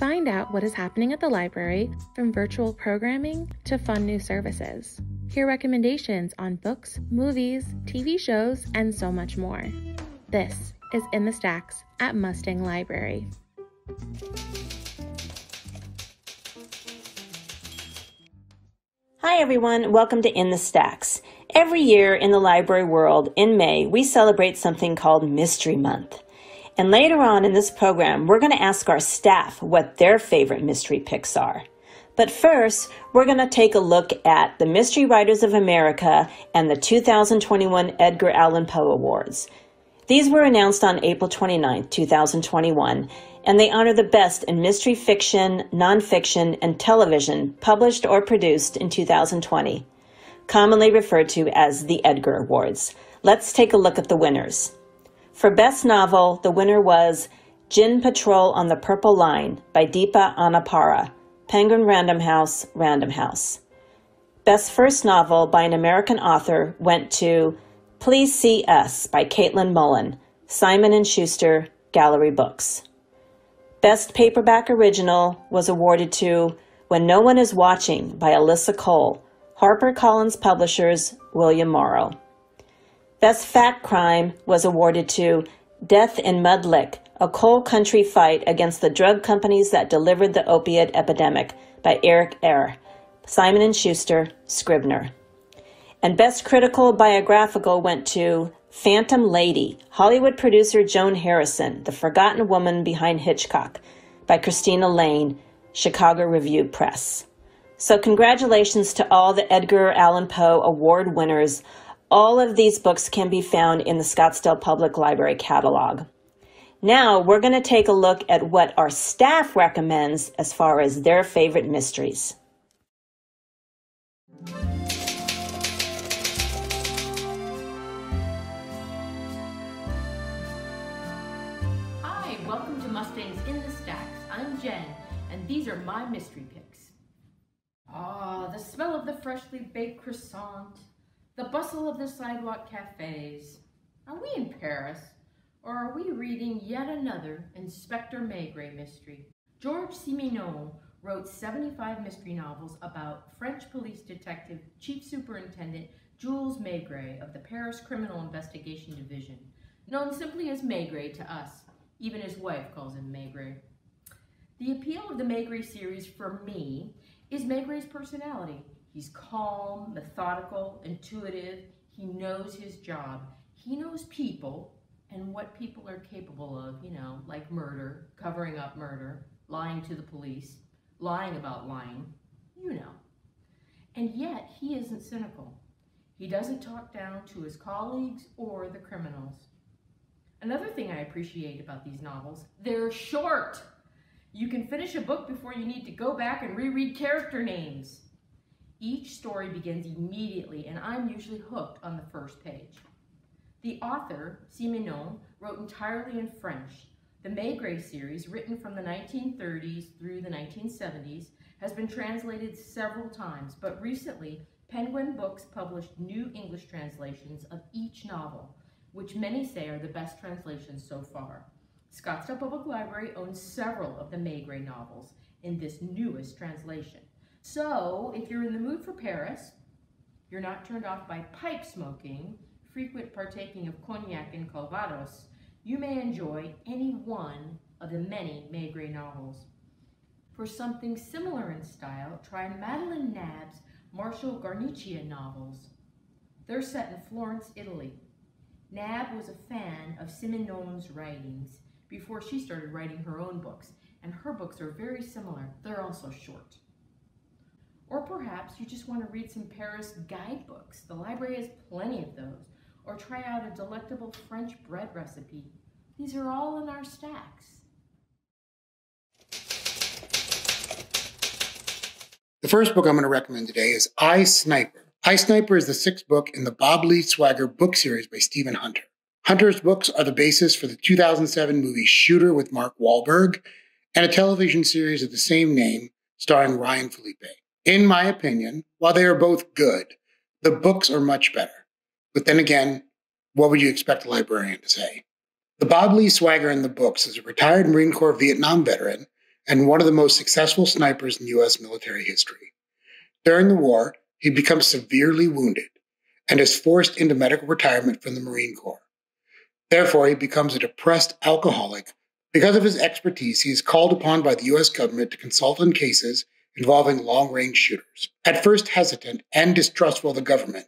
Find out what is happening at the library from virtual programming to fun new services. Hear recommendations on books, movies, TV shows, and so much more. This is In the Stacks at Mustang Library. Hi, everyone. Welcome to In the Stacks. Every year in the library world, in May, we celebrate something called Mystery Month. And later on in this program, we're going to ask our staff what their favorite mystery picks are. But first, we're going to take a look at the Mystery Writers of America and the 2021 Edgar Allan Poe Awards. These were announced on April 29, 2021, and they honor the best in mystery fiction, nonfiction, and television published or produced in 2020, commonly referred to as the Edgar Awards. Let's take a look at the winners. For Best Novel, the winner was Djinn Patrol on the Purple Line by Deepa Anappara, Penguin Random House, Random House. Best First Novel by an American author went to Please See Us by Caitlin Mullen, Simon & Schuster, Gallery Books. Best Paperback Original was awarded to When No One Is Watching by Alyssa Cole, HarperCollins Publishers, William Morrow. Best Fact Crime was awarded to Death in Mudlick, a coal country fight against the drug companies that delivered the opiate epidemic by Eric Eyre, Simon & Schuster, Scribner. And Best Critical Biographical went to Phantom Lady, Hollywood producer Joan Harrison, the forgotten woman behind Hitchcock, by Christina Lane, Chicago Review Press. So, congratulations to all the Edgar Allan Poe Award winners all of these books can be found in the Scottsdale Public Library catalog. Now we're going to take a look at what our staff recommends as far as their favorite mysteries. Hi, welcome to Mustangs in the Stacks. I'm Jen, and these are my mystery picks. Ah, the smell of the freshly baked croissant, the bustle of the sidewalk cafes. Are we in Paris? Or are we reading yet another Inspector Maigret mystery? Georges Simenon wrote 75 mystery novels about French police detective Chief Superintendent Jules Maigret of the Paris Criminal Investigation Division, known simply as Maigret to us. Even his wife calls him Maigret. The appeal of the Maigret series for me is Maigret's personality. He's calm, methodical, intuitive. He knows his job. He knows people and what people are capable of, you know, like murder, covering up murder, lying to the police, lying about lying, you know. And yet, he isn't cynical. He doesn't talk down to his colleagues or the criminals. Another thing I appreciate about these novels, they're short. You can finish a book before you need to go back and reread character names. Each story begins immediately, and I'm usually hooked on the first page. The author, Simenon, wrote entirely in French. The Maigret series, written from the 1930s through the 1970s, has been translated several times, but recently, Penguin Books published new English translations of each novel, which many say are the best translations so far. Scottsdale Public Library owns several of the Maigret novels in this newest translation. So, if you're in the mood for Paris, you're not turned off by pipe smoking, frequent partaking of cognac and calvados, you may enjoy any one of the many Maigret novels. For something similar in style, try Madeline Nabb's Marshall Guarnaccia novels. They're set in Florence, Italy. Knabb was a fan of Simenon's writings before she started writing her own books, and her books are very similar. They're also short. Or perhaps you just want to read some Paris guidebooks. The library has plenty of those. Or try out a delectable French bread recipe. These are all in our stacks. The first book I'm going to recommend today is I Sniper. I Sniper is the sixth book in the Bob Lee Swagger book series by Stephen Hunter. Hunter's books are the basis for the 2007 movie Shooter with Mark Wahlberg and a television series of the same name starring Ryan Phillippe. In my opinion, while they are both good, the books are much better. But then again, what would you expect a librarian to say? The Bob Lee Swagger in the books is a retired Marine Corps Vietnam veteran and one of the most successful snipers in U.S. military history. During the war, he becomes severely wounded and is forced into medical retirement from the Marine Corps. Therefore, he becomes a depressed alcoholic. Because of his expertise, he is called upon by the U.S. government to consult on cases involving long range shooters. At first hesitant and distrustful of the government,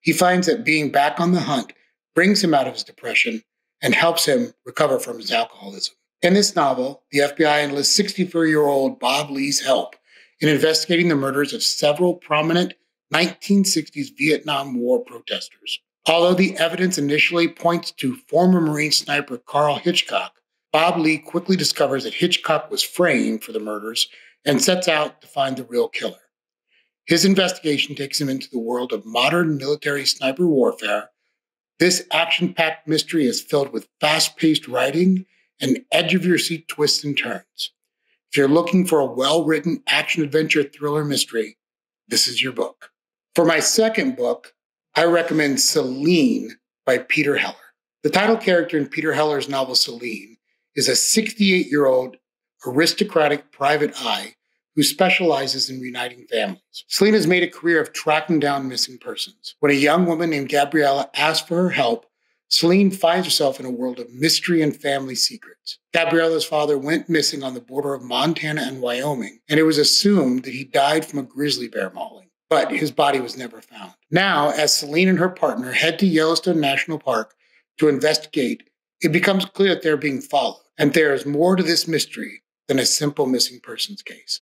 he finds that being back on the hunt brings him out of his depression and helps him recover from his alcoholism. In this novel, the FBI enlists 64 year old Bob Lee's help in investigating the murders of several prominent 1960s Vietnam War protesters. Although the evidence initially points to former Marine sniper Carl Hitchcock, Bob Lee quickly discovers that Hitchcock was framed for the murders and sets out to find the real killer. His investigation takes him into the world of modern military sniper warfare. This action packed mystery is filled with fast paced writing and edge of your seat twists and turns. If you're looking for a well written action adventure thriller mystery, this is your book. For my second book, I recommend Celine by Peter Heller. The title character in Peter Heller's novel Celine is a 68 year old aristocratic private eye who specializes in reuniting families. Celine has made a career of tracking down missing persons. When a young woman named Gabriella asks for her help, Celine finds herself in a world of mystery and family secrets. Gabriella's father went missing on the border of Montana and Wyoming, and it was assumed that he died from a grizzly bear mauling, but his body was never found. Now, as Celine and her partner head to Yellowstone National Park to investigate, it becomes clear that they're being followed, and there is more to this mystery than a simple missing persons case.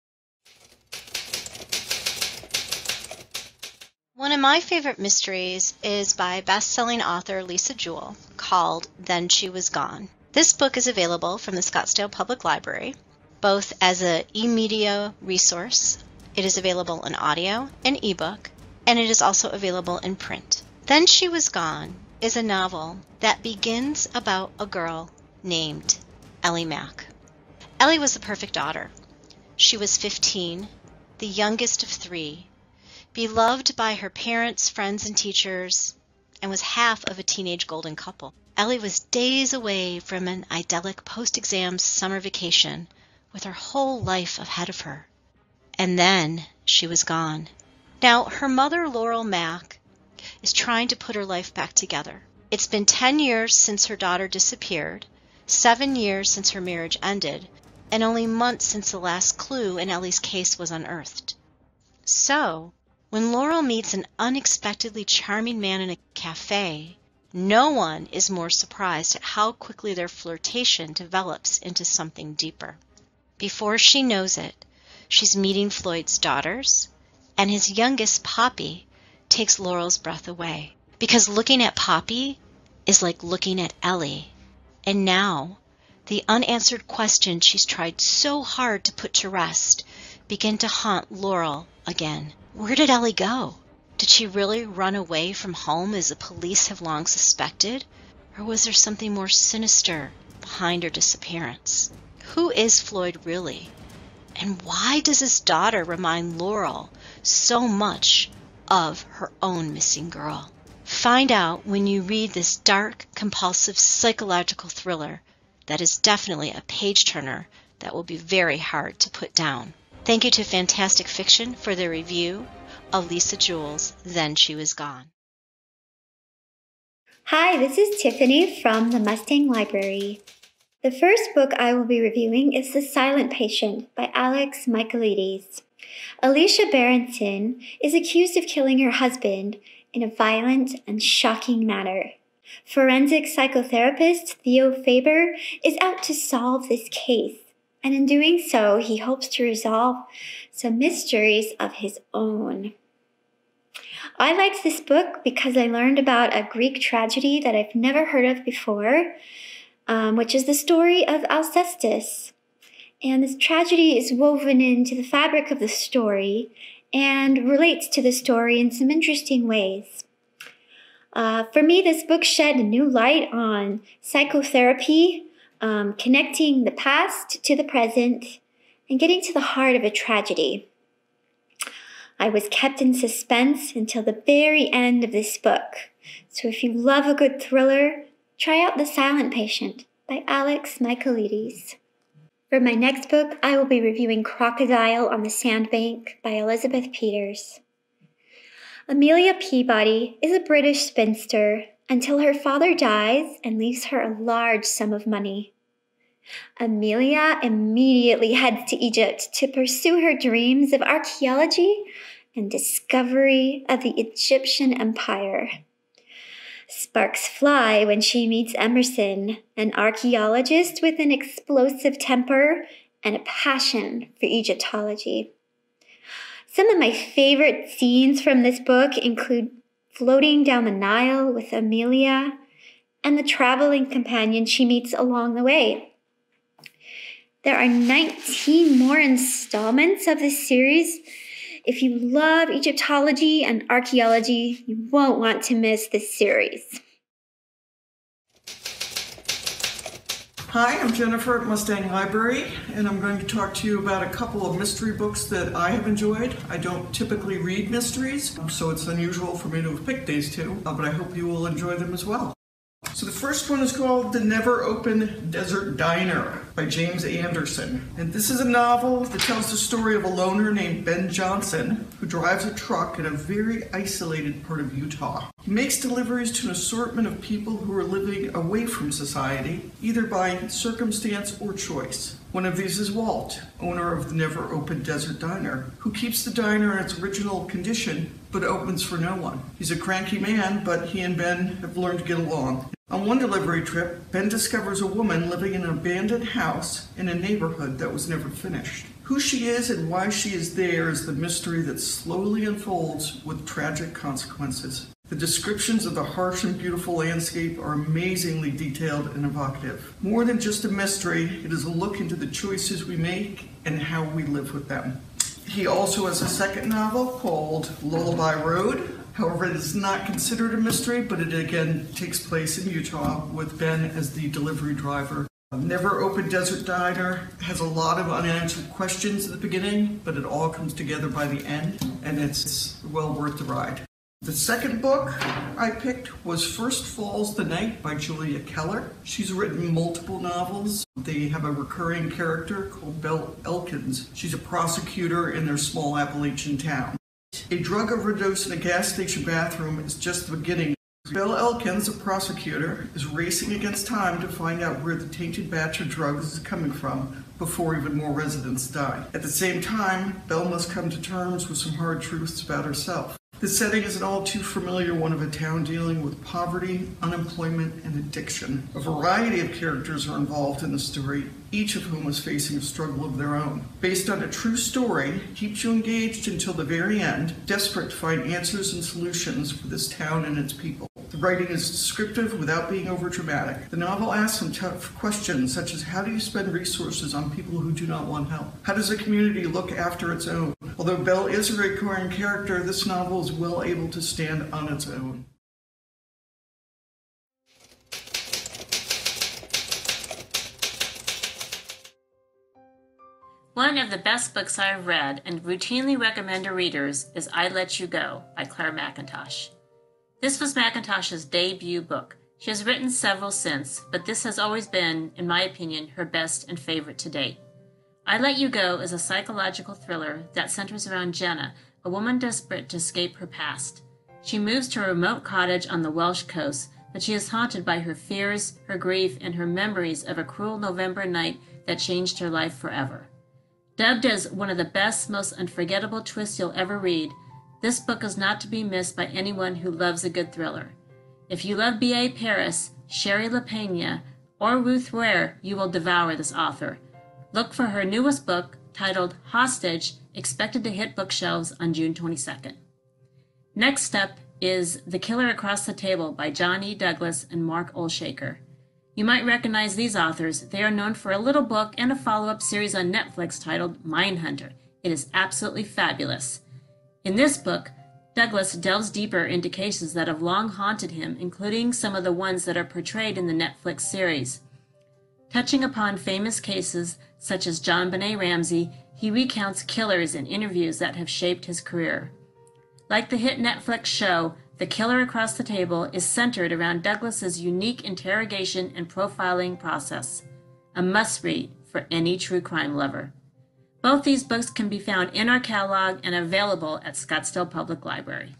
One of my favorite mysteries is by best-selling author Lisa Jewell called Then She Was Gone. This book is available from the Scottsdale Public Library, both as a e-media resource. It is available in audio and ebook, and it is also available in print. Then She Was Gone is a novel that begins about a girl named Ellie Mack. Ellie was the perfect daughter. She was 15, the youngest of three, beloved by her parents, friends, and teachers, and was half of a teenage golden couple. Ellie was days away from an idyllic post exam summer vacation with her whole life ahead of her. And then she was gone. Now, her mother, Laurel Mack, is trying to put her life back together. It's been 10 years since her daughter disappeared, seven years since her marriage ended, and only months since the last clue in Ellie's case was unearthed. So, when Laurel meets an unexpectedly charming man in a cafe, no one is more surprised at how quickly their flirtation develops into something deeper. Before she knows it, she's meeting Floyd's daughters, and his youngest, Poppy, takes Laurel's breath away. Because looking at Poppy is like looking at Ellie. And now, the unanswered questions she's tried so hard to put to rest begin to haunt Laurel again. Where did Ellie go? Did she really run away from home as the police have long suspected? Or was there something more sinister behind her disappearance? Who is Floyd really? And why does his daughter remind Laurel so much of her own missing girl? Find out when you read this dark, compulsive psychological thriller that is definitely a page turner that will be very hard to put down. Thank you to Fantastic Fiction for their review of Lisa Jewell's Then She Was Gone. Hi, this is Tiffany from the Mustang Library. The first book I will be reviewing is The Silent Patient by Alex Michaelides. Alicia Berenson is accused of killing her husband in a violent and shocking manner. Forensic psychotherapist Theo Faber is out to solve this case and in doing so, he hopes to resolve some mysteries of his own. I liked this book because I learned about a Greek tragedy that I've never heard of before, um, which is the story of Alcestis. And this tragedy is woven into the fabric of the story and relates to the story in some interesting ways. Uh, for me, this book shed a new light on psychotherapy um, connecting the past to the present, and getting to the heart of a tragedy. I was kept in suspense until the very end of this book. So if you love a good thriller, try out The Silent Patient by Alex Michaelides. For my next book, I will be reviewing Crocodile on the Sandbank by Elizabeth Peters. Amelia Peabody is a British spinster until her father dies and leaves her a large sum of money. Amelia immediately heads to Egypt to pursue her dreams of archaeology and discovery of the Egyptian Empire. Sparks fly when she meets Emerson, an archaeologist with an explosive temper and a passion for Egyptology. Some of my favorite scenes from this book include floating down the Nile with Amelia and the traveling companion she meets along the way. There are 19 more installments of this series. If you love Egyptology and archaeology, you won't want to miss this series. Hi, I'm Jennifer at Mustang Library, and I'm going to talk to you about a couple of mystery books that I have enjoyed. I don't typically read mysteries, so it's unusual for me to have picked these two, uh, but I hope you will enjoy them as well. So the first one is called The Never Open Desert Diner by James Anderson. And this is a novel that tells the story of a loner named Ben Johnson who drives a truck in a very isolated part of Utah. He makes deliveries to an assortment of people who are living away from society, either by circumstance or choice. One of these is Walt, owner of the Never Open Desert Diner, who keeps the diner in its original condition but opens for no one. He's a cranky man, but he and Ben have learned to get along. On one delivery trip, Ben discovers a woman living in an abandoned house in a neighborhood that was never finished. Who she is and why she is there is the mystery that slowly unfolds with tragic consequences. The descriptions of the harsh and beautiful landscape are amazingly detailed and evocative. More than just a mystery, it is a look into the choices we make and how we live with them. He also has a second novel called Lullaby Road, However, it is not considered a mystery, but it again takes place in Utah with Ben as the delivery driver. Never Open Desert Diner has a lot of unanswered questions at the beginning, but it all comes together by the end, and it's well worth the ride. The second book I picked was First Falls the Night by Julia Keller. She's written multiple novels. They have a recurring character called Bell Elkins. She's a prosecutor in their small Appalachian town. A drug overdose in a gas station bathroom is just the beginning. Bell Elkins, a prosecutor, is racing against time to find out where the tainted batch of drugs is coming from before even more residents die. At the same time, Bell must come to terms with some hard truths about herself. The setting is an all too familiar one of a town dealing with poverty, unemployment, and addiction. A variety of characters are involved in the story, each of whom is facing a struggle of their own. Based on a true story, keeps you engaged until the very end, desperate to find answers and solutions for this town and its people. The writing is descriptive without being overdramatic. The novel asks some tough questions, such as how do you spend resources on people who do not want help? How does a community look after its own? Although Bell is a recurring character, this novel is well able to stand on its own. One of the best books I've read and routinely recommend to readers is I Let You Go by Clare Mackintosh. This was Mackintosh's debut book. She has written several since, but this has always been, in my opinion, her best and favorite to date. I Let You Go is a psychological thriller that centers around Jenna, a woman desperate to escape her past. She moves to a remote cottage on the Welsh coast, but she is haunted by her fears, her grief, and her memories of a cruel November night that changed her life forever. Dubbed as one of the best, most unforgettable twists you'll ever read, this book is not to be missed by anyone who loves a good thriller. If you love B.A. Paris, Shari Lapena, or Ruth Ware, you will devour this author. Look for her newest book, titled Hostage, expected to hit bookshelves on June 22nd. Next up is The Killer Across the Table by John E. Douglas and Mark Olshaker. You might recognize these authors. They are known for a little book and a follow up series on Netflix titled Mindhunter. It is absolutely fabulous. In this book, Douglas delves deeper into cases that have long haunted him, including some of the ones that are portrayed in the Netflix series. Touching upon famous cases such as JonBenét Ramsey, he recounts killers in interviews that have shaped his career. Like the hit Netflix show, The Killer Across the Table is centered around Douglas's unique interrogation and profiling process, a must read for any true crime lover. Both these books can be found in our catalog and available at Scottsdale Public Library.